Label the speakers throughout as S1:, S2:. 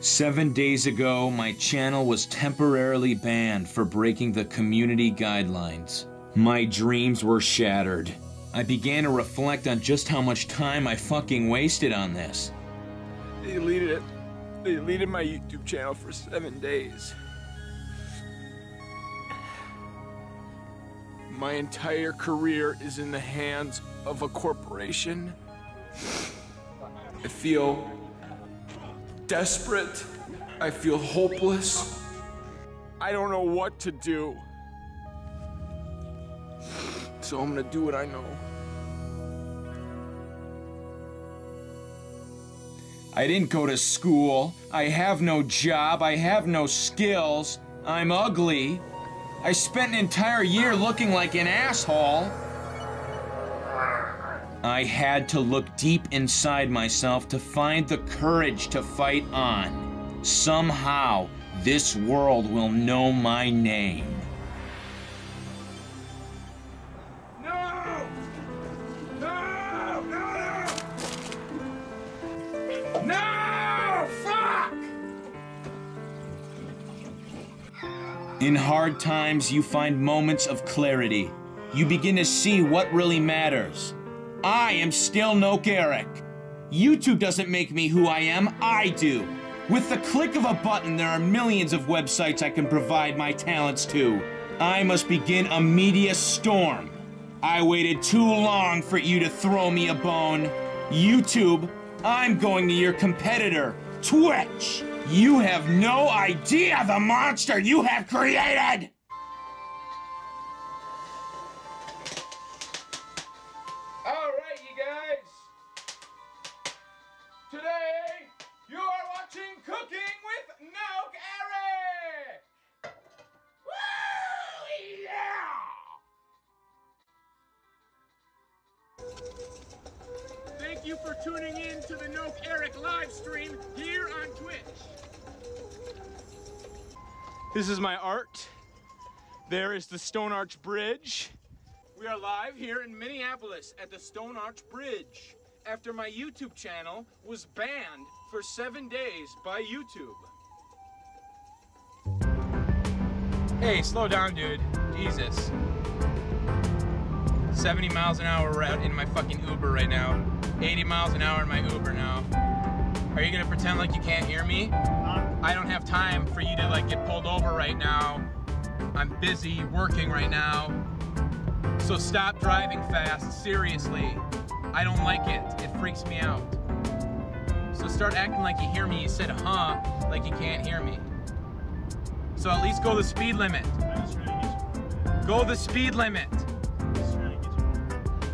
S1: Seven days ago, my channel was temporarily banned for breaking the community guidelines. My dreams were shattered. I began to reflect on just how much time I fucking wasted on this.
S2: They deleted it. They deleted my YouTube channel for seven days. My entire career is in the hands of a corporation. I feel desperate. I feel hopeless. I don't know what to do. So I'm gonna do what I know.
S1: I didn't go to school. I have no job. I have no skills. I'm ugly. I spent an entire year looking like an asshole. I had to look deep inside myself to find the courage to fight on. Somehow, this world will know my name.
S2: No! No! No! No! No! Fuck!
S1: In hard times, you find moments of clarity. You begin to see what really matters. I am still Noke Eric. YouTube doesn't make me who I am, I do. With the click of a button, there are millions of websites I can provide my talents to. I must begin a media storm. I waited too long for you to throw me a bone. YouTube, I'm going to your competitor, Twitch. You have no idea the monster you have created!
S2: To the Noke Eric live stream here on Twitch. This is my art. There is the Stone Arch Bridge. We are live here in Minneapolis at the Stone Arch Bridge after my YouTube channel was banned for seven days by YouTube. Hey, slow down, dude. Jesus. 70 miles an hour right in my fucking Uber right now. 80 miles an hour in my Uber now. Are you gonna pretend like you can't hear me? I don't have time for you to like get pulled over right now. I'm busy working right now. So stop driving fast, seriously. I don't like it. It freaks me out. So start acting like you hear me. You said huh, like you can't hear me. So at least go the speed limit. Go the speed limit.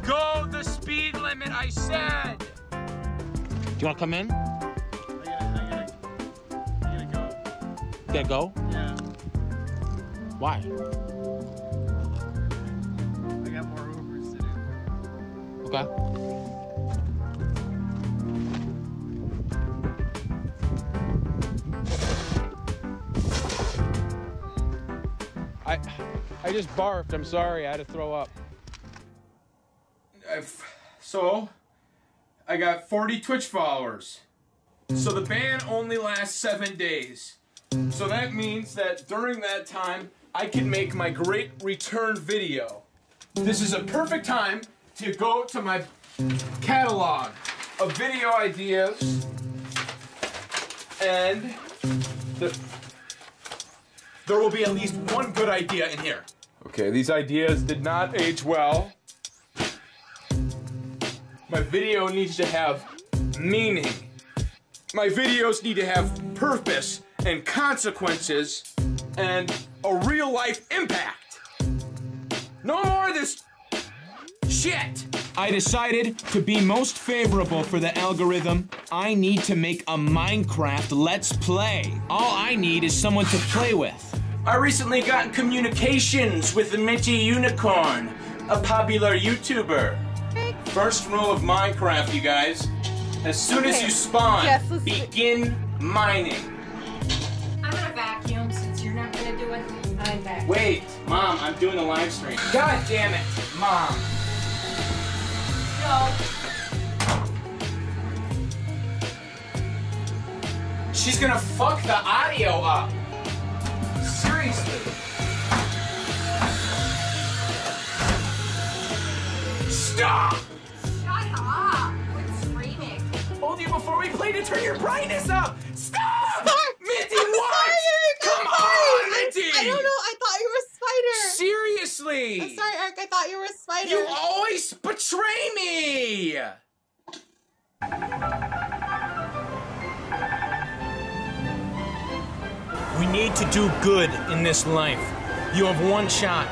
S2: Go the speed limit, I said. Do you want to come in? Gotta go?
S3: Yeah,
S2: Why?
S3: I got more Ubers to do.
S2: Okay. I I just barfed. I'm sorry. I had to throw up. So, I got 40 Twitch followers. So the ban only lasts seven days. So that means that during that time, I can make my great return video. This is a perfect time to go to my catalog of video ideas and the, there will be at least one good idea in here. Okay, these ideas did not age well. My video needs to have meaning. My videos need to have purpose and consequences and a real life impact. No more of this shit.
S1: I decided to be most favorable for the algorithm. I need to make a Minecraft Let's Play. All I need is someone to play with.
S4: I recently got in communications with the Minti Unicorn, a popular YouTuber. First rule of Minecraft, you guys. As soon as you spawn,
S5: Yes, let's-
S4: begin mining.
S5: I'm gonna vacuum since you're not gonna do it. I'm back.
S4: Wait, Mom, I'm doing a live stream. God damn it, Mom.
S5: No.
S4: She's gonna fuck the audio up. Seriously. Stop! Told we play to turn your brightness up. Stop! Minti,
S6: I'm
S4: what?
S6: sorry,
S4: Come
S6: I'm
S4: on, Minti!
S6: I don't know. I thought you were a spider.
S4: Seriously!
S6: I'm sorry, Eric. I thought you were a spider.
S4: You always betray me!
S1: We need to do good in this life. You have one shot.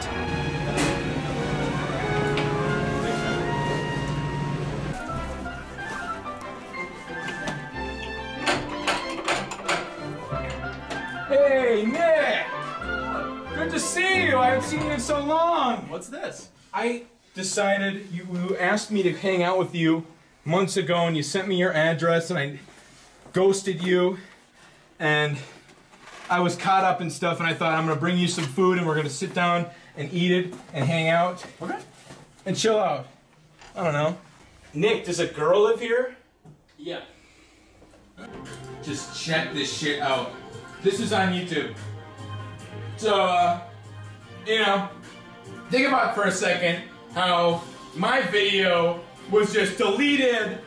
S2: Seen you in so long.
S3: What's this?
S2: I decided you, you asked me to hang out with you months ago, and you sent me your address, and I ghosted you, and I was caught up in stuff, and I thought I'm gonna bring you some food, and we're gonna sit down and eat it and hang out
S3: Okay.
S2: and chill out. I don't know.
S4: Nick, does a girl live here?
S2: Yeah. Just check this shit out. This is on YouTube. So, uh, you know, think about for a second how my video was just deleted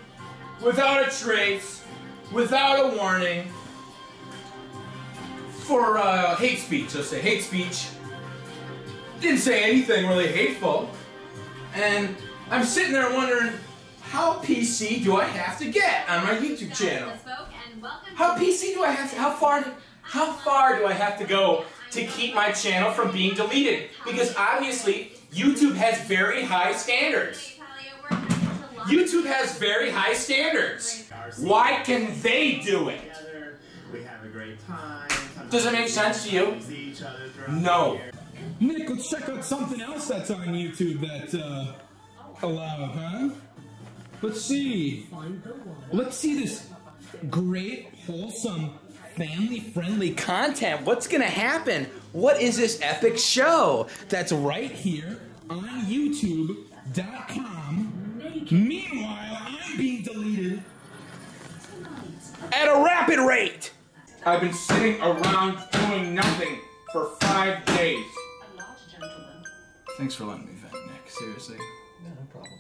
S2: without a trace, without a warning, for uh, hate speech. Let's say hate speech. Didn't say anything really hateful. And I'm sitting there wondering, how PC do I have to get on my YouTube channel? How PC do I have to? How far? How far do I have to go to keep my channel from being deleted? Because obviously YouTube has very high standards. YouTube has very high standards. Why can they do it?
S4: Does it make sense to you?
S2: No. Nick, let's check out something else that's on YouTube that uh, huh? Let's see. Let's see this great, wholesome, family-friendly content. What's gonna happen? What is this epic show that's right here on YouTube.com? Meanwhile, I'm being deleted at a rapid rate. I've been sitting around doing nothing for five days. Thanks for letting me vent, Nick. Seriously.
S3: No, no problem.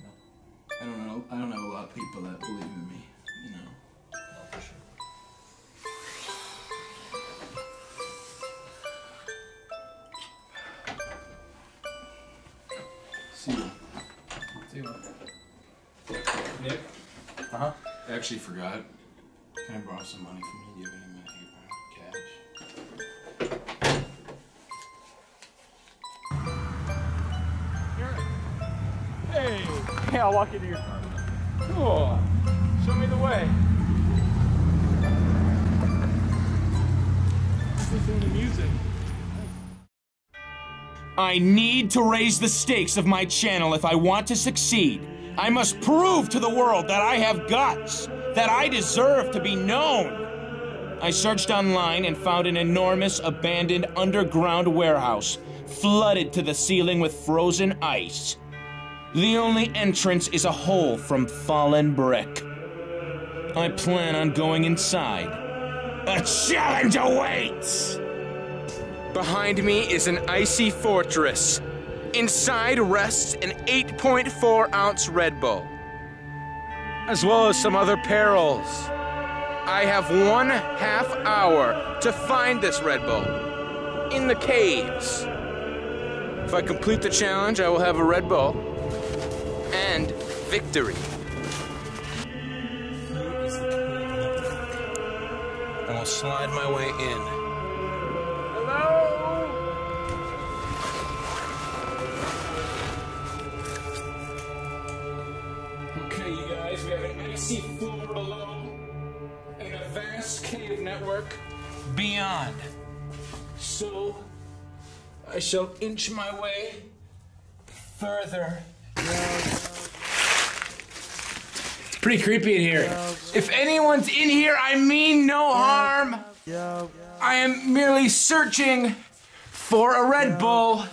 S2: I don't know. I don't have a lot of people that believe in me. See you.
S3: See what?
S2: Nick.
S3: Uh huh.
S2: I actually forgot. Can I borrow some money from you? Do you have any money? Cash.
S3: Hey. Hey, I'll walk you to your car.
S2: Cool.
S1: I need to raise the stakes of my channel if I want to succeed. I must prove to the world that I have guts, that I deserve to be known. I searched online and found an enormous abandoned underground warehouse, flooded to the ceiling with frozen ice. The only entrance is a hole from fallen brick. I plan on going inside. A challenge awaits! Behind me is an icy fortress. Inside rests an 8.4 ounce Red Bull, as well as some other perils. I have one half hour to find this Red Bull in the caves. If I complete the challenge, I will have a Red Bull and victory. I will slide my way in. Icy floor below and a vast cave network beyond. So, I shall inch my way further. It's pretty creepy in here. If anyone's in here, I mean no harm. I am merely searching for a Red Bull.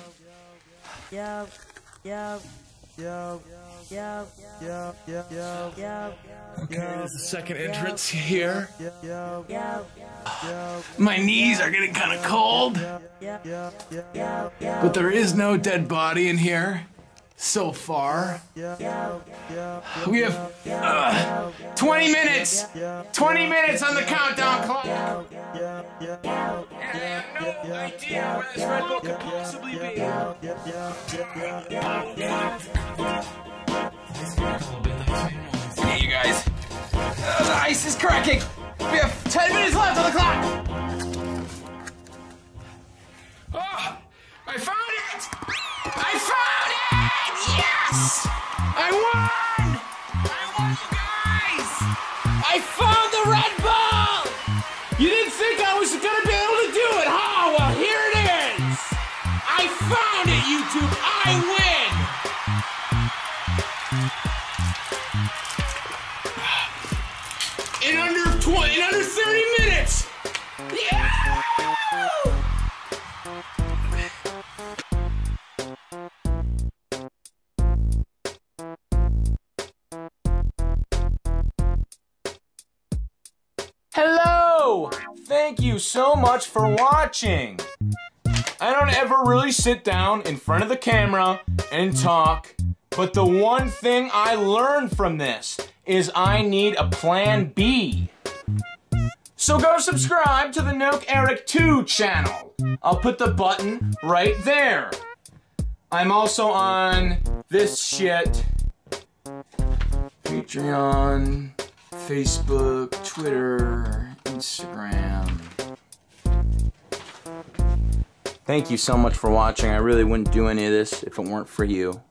S7: Yo, yo, yo,
S2: Okay, there's the second entrance here. My knees are getting kind of cold. But there is no dead body in here so far. We have uh, 20 minutes! 20 minutes on the countdown clock! And I have no idea where this Red Bull could possibly be. Hey, you guys. Uh, the ice is cracking! We have 10 minutes left on the clock! Oh, I found it! I found it! Yes! I won! I won, you guys! I found the Red ball. You didn't think I was gonna be able to do it, huh? Well, here it is! I found it, YouTube! I Thank you so much for watching. I don't ever really sit down in front of the camera and talk, but the one thing I learned from this is I need a plan B. So go subscribe to the Noke Eric 2 channel. I'll put the button right there. I'm also on this shit. Patreon, Facebook, Twitter, Instagram. Thank you so much for watching. I really wouldn't do any of this if it weren't for you.